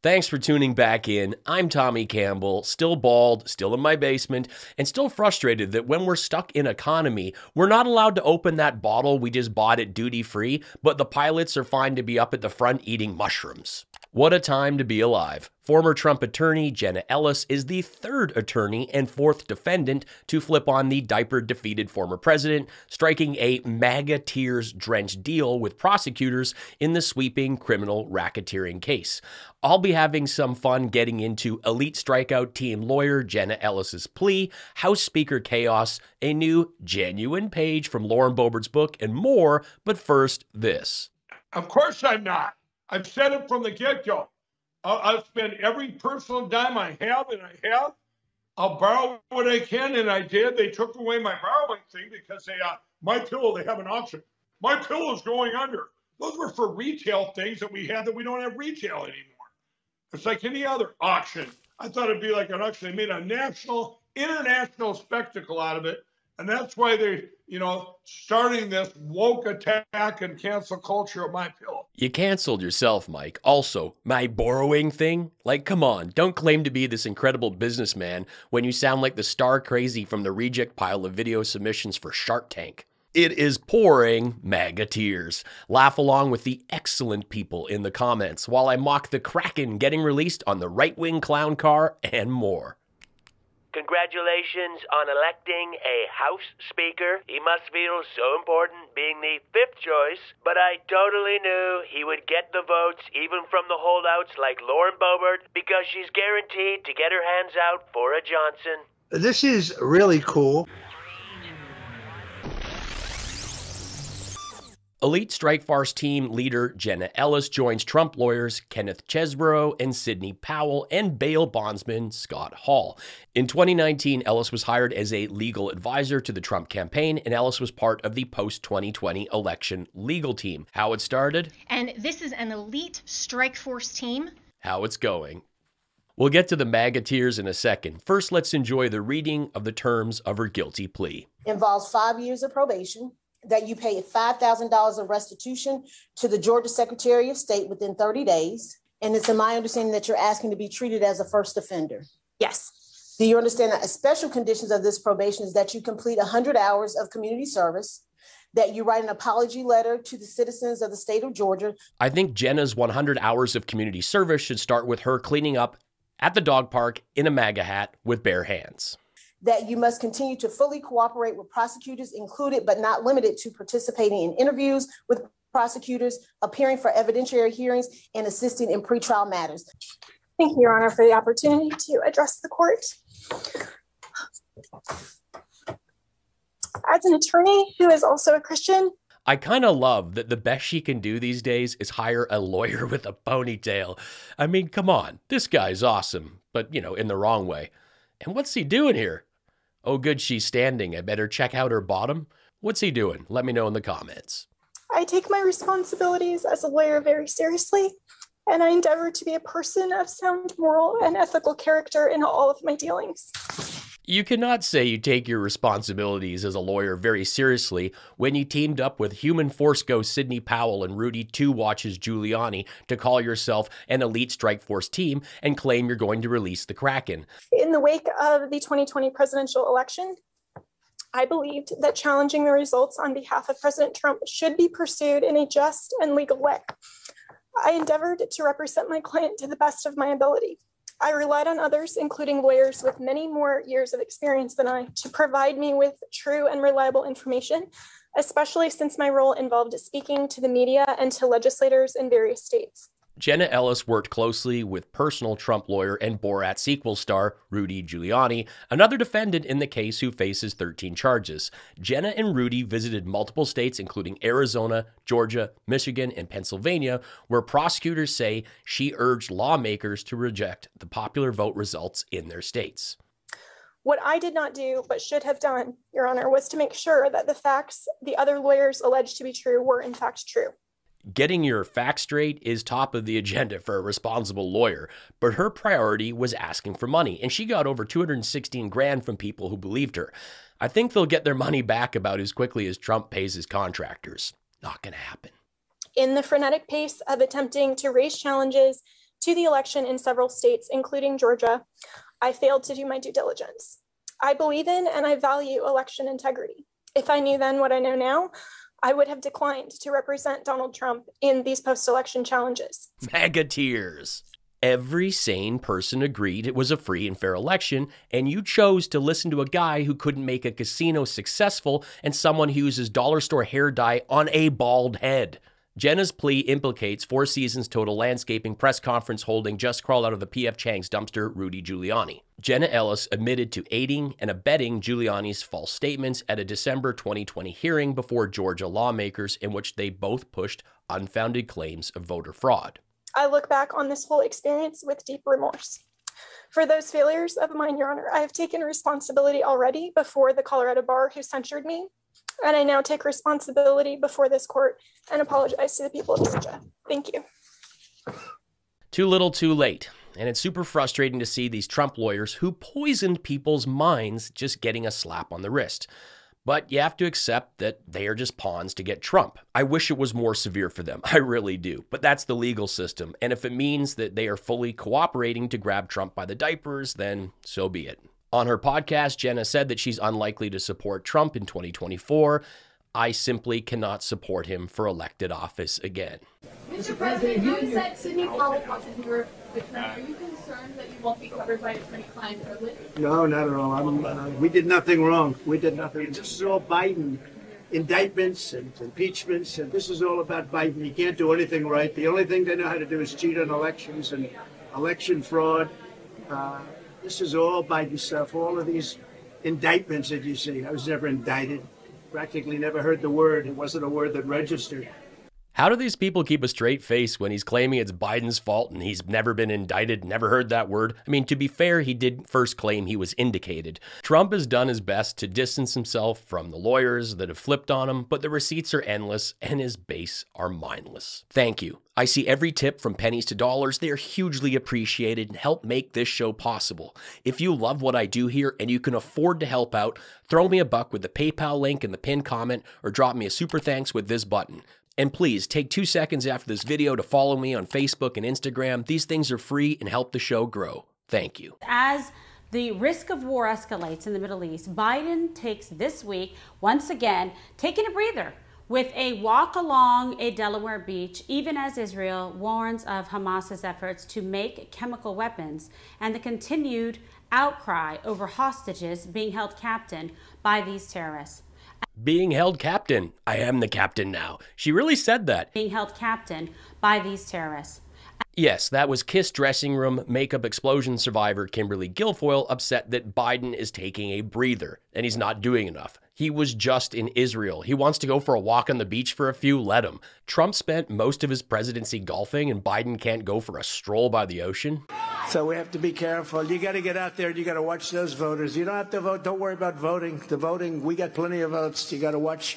Thanks for tuning back in. I'm Tommy Campbell, still bald, still in my basement, and still frustrated that when we're stuck in economy, we're not allowed to open that bottle we just bought at duty free, but the pilots are fine to be up at the front eating mushrooms. What a time to be alive. Former Trump attorney Jenna Ellis is the third attorney and fourth defendant to flip on the diaper defeated former president, striking a MAGA tears drenched deal with prosecutors in the sweeping criminal racketeering case. I'll be having some fun getting into elite strikeout team lawyer Jenna Ellis's plea, House Speaker chaos, a new genuine page from Lauren Boebert's book, and more. But first, this. Of course I'm not. I've said it from the get go. I'll, spend every personal dime I have, and I have. I'll borrow what I can, and I did. They took away my borrowing thing because they, uh, my pillow, they have an auction. My pillow is going under. Those were for retail things that we had that we don't have retail anymore. It's like any other auction. I thought it'd be like an auction. They made a national, international spectacle out of it. And that's why they're, you know, starting this woke attack and cancel culture of my pillow. You canceled yourself, Mike. Also, my borrowing thing? Like, come on, don't claim to be this incredible businessman when you sound like the star crazy from the reject pile of video submissions for Shark Tank. It is pouring MAGA tears. Laugh along with the excellent people in the comments while I mock the Kraken getting released on the right wing clown car and more. Congratulations on electing a House Speaker. He must feel so important being the fifth choice, but I totally knew he would get the votes even from the holdouts like Lauren Boebert because she's guaranteed to get her hands out for a Johnson. This is really cool. Elite Strike Force team leader Jenna Ellis joins Trump lawyers Kenneth Chesebro and Sidney Powell and bail bondsman Scott Hall. In 2019, Ellis was hired as a legal advisor to the Trump campaign, and Ellis was part of the post 2020 election legal team. How it started? And this is an elite Strike Force team. How it's going. We'll get to the MAGA tears in a second. First, let's enjoy the reading of the terms of her guilty plea. Involves five years of probation that you pay $5,000 of restitution to the Georgia Secretary of State within 30 days. And it's in my understanding that you're asking to be treated as a first offender. Yes. Do you understand that a special conditions of this probation is that you complete 100 hours of community service, that you write an apology letter to the citizens of the state of Georgia? I think Jenna's 100 hours of community service should start with her cleaning up at the dog park in a MAGA hat with bare hands that you must continue to fully cooperate with prosecutors, included but not limited to participating in interviews with prosecutors, appearing for evidentiary hearings, and assisting in pretrial matters. Thank you, Your Honor, for the opportunity to address the court. As an attorney who is also a Christian, I kind of love that the best she can do these days is hire a lawyer with a ponytail. I mean, come on, this guy's awesome, but you know, in the wrong way. And what's he doing here? Oh, good, she's standing. I better check out her bottom. What's he doing? Let me know in the comments. I take my responsibilities as a lawyer very seriously, and I endeavor to be a person of sound moral and ethical character in all of my dealings. You cannot say you take your responsibilities as a lawyer very seriously when you teamed up with human force ghost Sidney Powell and Rudy Two Watches Giuliani to call yourself an elite strike force team and claim you're going to release the Kraken. In the wake of the 2020 presidential election, I believed that challenging the results on behalf of President Trump should be pursued in a just and legal way. I endeavored to represent my client to the best of my ability. I relied on others, including lawyers with many more years of experience than I, to provide me with true and reliable information, especially since my role involved speaking to the media and to legislators in various states. Jenna Ellis worked closely with personal Trump lawyer and Borat sequel star Rudy Giuliani, another defendant in the case who faces 13 charges. Jenna and Rudy visited multiple states, including Arizona, Georgia, Michigan, and Pennsylvania, where prosecutors say she urged lawmakers to reject the popular vote results in their states. What I did not do, but should have done, Your Honor, was to make sure that the facts the other lawyers alleged to be true were in fact true. Getting your facts straight is top of the agenda for a responsible lawyer, but her priority was asking for money, and she got over 216 grand from people who believed her. I think they'll get their money back about as quickly as Trump pays his contractors. Not going to happen. In the frenetic pace of attempting to raise challenges to the election in several states, including Georgia, I failed to do my due diligence. I believe in and I value election integrity. If I knew then what I know now, I would have declined to represent Donald Trump in these post election challenges. MAGA tears. Every sane person agreed it was a free and fair election, and you chose to listen to a guy who couldn't make a casino successful and someone who uses dollar store hair dye on a bald head. Jenna's plea implicates Four Seasons Total Landscaping press conference holding just crawled out of the PF Chang's dumpster, Rudy Giuliani. Jenna Ellis admitted to aiding and abetting Giuliani's false statements at a December 2020 hearing before Georgia lawmakers in which they both pushed unfounded claims of voter fraud. I look back on this whole experience with deep remorse. For those failures of mine, Your Honor, I have taken responsibility already before the Colorado Bar who censured me, and I now take responsibility before this court and apologize to the people of Georgia. Thank you. Too little, too late. And it's super frustrating to see these Trump lawyers who poisoned people's minds just getting a slap on the wrist. But you have to accept that they are just pawns to get Trump. I wish it was more severe for them. I really do. But that's the legal system. And if it means that they are fully cooperating to grab Trump by the diapers, then so be it. On her podcast, Jenna said that she's unlikely to support Trump in 2024. I simply cannot support him for elected office again. Mr. President, you said Sidney Powell wanted your return. Are you concerned that you won't be covered by attorney-client privilege? No, not at all. I'm, uh, we did nothing wrong. We did nothing. This is all Biden indictments and impeachments, and this is all about Biden. He can't do anything right. The only thing they know how to do is cheat on elections and election fraud. Uh, this is all Biden stuff. All of these indictments that you see. I was never indicted. Practically never heard the word. It wasn't a word that registered. How do these people keep a straight face when he's claiming it's Biden's fault and he's never been indicted, never heard that word? I mean, to be fair, he did first claim he was indicated. Trump has done his best to distance himself from the lawyers that have flipped on him, but the receipts are endless and his base are mindless. Thank you. I see every tip from pennies to dollars. They are hugely appreciated and help make this show possible. If you love what I do here and you can afford to help out, throw me a buck with the PayPal link in the pinned comment or drop me a super thanks with this button. And please take two seconds after this video to follow me on Facebook and Instagram. These things are free and help the show grow. Thank you. As the risk of war escalates in the Middle East, Biden takes this week, once again, taking a breather with a walk along a Delaware beach, even as Israel warns of Hamas's efforts to make chemical weapons and the continued outcry over hostages being held captain by these terrorists being held captain. I am the captain now. She really said that. Being held captain by these terrorists. Yes, that was Kiss dressing room makeup explosion survivor Kimberly Guilfoyle upset that Biden is taking a breather and he's not doing enough. He was just in Israel. He wants to go for a walk on the beach for a few, let him. Trump spent most of his presidency golfing and Biden can't go for a stroll by the ocean. So we have to be careful. You got to get out there and you got to watch those voters. You don't have to vote. Don't worry about voting. The voting, we got plenty of votes. You got to watch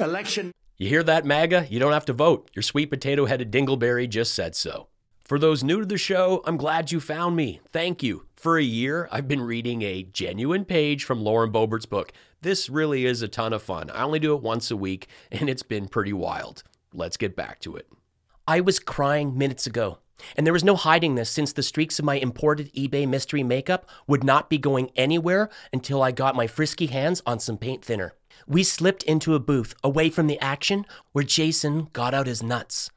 election. You hear that, MAGA? You don't have to vote. Your sweet potato headed dingleberry just said so. For those new to the show, I'm glad you found me. Thank you. For a year, I've been reading a genuine page from Lauren Boebert's book. This really is a ton of fun. I only do it once a week, and it's been pretty wild. Let's get back to it. I was crying minutes ago. And there was no hiding this since the streaks of my imported eBay mystery makeup would not be going anywhere until I got my frisky hands on some paint thinner. We slipped into a booth away from the action where Jason got out his nuts.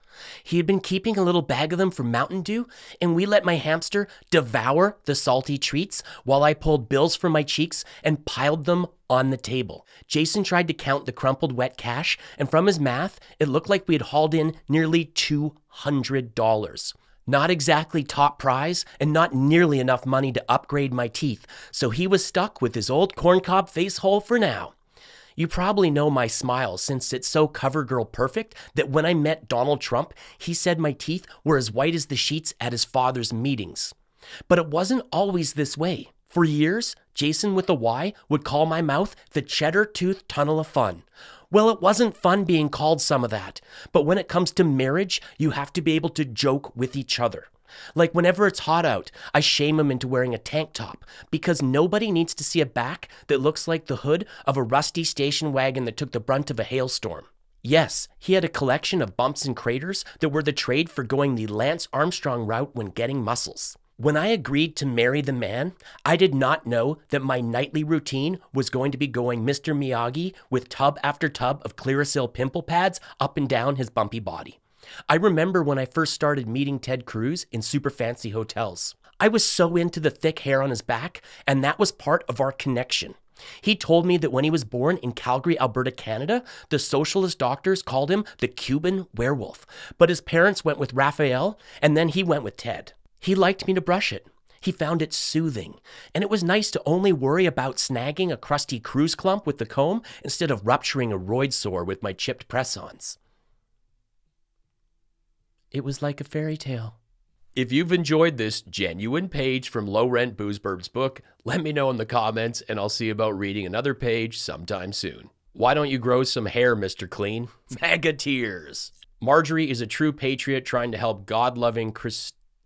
He had been keeping a little bag of them for Mountain Dew, and we let my hamster devour the salty treats while I pulled bills from my cheeks and piled them on the table. Jason tried to count the crumpled wet cash, and from his math, it looked like we had hauled in nearly $200. Not exactly top prize, and not nearly enough money to upgrade my teeth, so he was stuck with his old corncob face hole for now. You probably know my smile since it's so CoverGirl perfect that when I met Donald Trump, he said my teeth were as white as the sheets at his father's meetings. But it wasn't always this way. For years, Jason with a Y would call my mouth the cheddar tooth tunnel of fun. Well, it wasn't fun being called some of that, but when it comes to marriage, you have to be able to joke with each other. Like whenever it's hot out, I shame him into wearing a tank top because nobody needs to see a back that looks like the hood of a rusty station wagon that took the brunt of a hailstorm. Yes, he had a collection of bumps and craters that were the trade for going the Lance Armstrong route when getting muscles. When I agreed to marry the man, I did not know that my nightly routine was going to be going Mr. Miyagi with tub after tub of Clearasil pimple pads up and down his bumpy body. I remember when I first started meeting Ted Cruz in super fancy hotels. I was so into the thick hair on his back, and that was part of our connection. He told me that when he was born in Calgary, Alberta, Canada, the socialist doctors called him the Cuban werewolf. But his parents went with Rafael, and then he went with Ted. He liked me to brush it. He found it soothing, and it was nice to only worry about snagging a crusty Cruz clump with the comb instead of rupturing a roid sore with my chipped press ons. It was like a fairy tale. If you've enjoyed this genuine page from Low Rent Boozbird's book, let me know in the comments and I'll see about reading another page sometime soon. Why don't you grow some hair, Mr. Clean? Mega tears. Marjorie is a true patriot trying to help God loving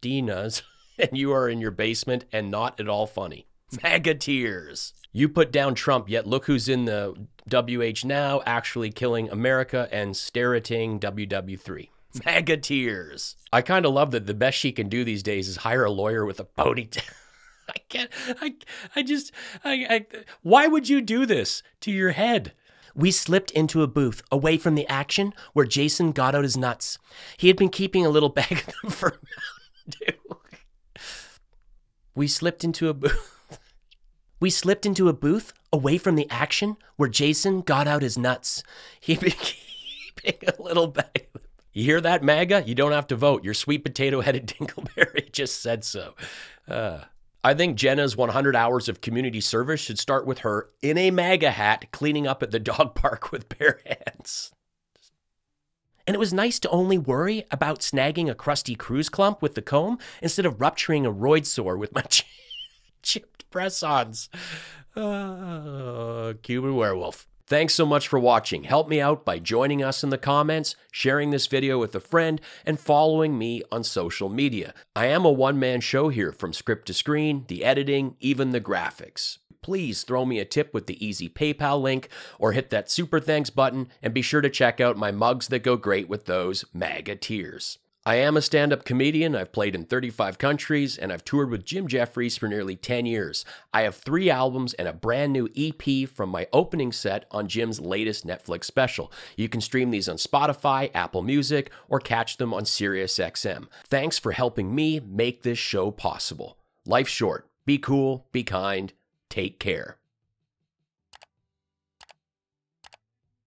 And you are in your basement and not at all funny. Mega tears. You put down Trump, yet look who's in the WH now, actually killing America and sterating WW3. Mega tears. I kind of love that the best she can do these days is hire a lawyer with a ponytail. I can't. I. I just. I, I. Why would you do this to your head? We slipped into a booth away from the action where Jason got out his nuts. He had been keeping a little bag of them for Dew. We slipped into a booth. We slipped into a booth away from the action where Jason got out his nuts. Been keeping a little bag. You hear that, MAGA? You don't have to vote. Your sweet potato headed dingleberry just said so. Uh, I think Jenna's 100 hours of community service should start with her in a MAGA hat cleaning up at the dog park with bare hands. And it was nice to only worry about snagging a crusty Cruz clump with the comb instead of rupturing a roid sore with my ch- chipped press ons. Uh, Cuban werewolf. Thanks so much for watching. Help me out by joining us in the comments, sharing this video with a friend, and following me on social media. I am a one man show here from script to screen, the editing, even the graphics. Please throw me a tip with the easy PayPal link or hit that super thanks button and be sure to check out my mugs that go great with those MAGA tears. I am a stand up comedian. I've played in 35 countries and I've toured with Jim Jeffries for nearly 10 years. I have three albums and a brand new EP from my opening set on Jim's latest Netflix special. You can stream these on Spotify, Apple Music, or catch them on SiriusXM. Thanks for helping me make this show possible. Life's short. Be cool, be kind, take care.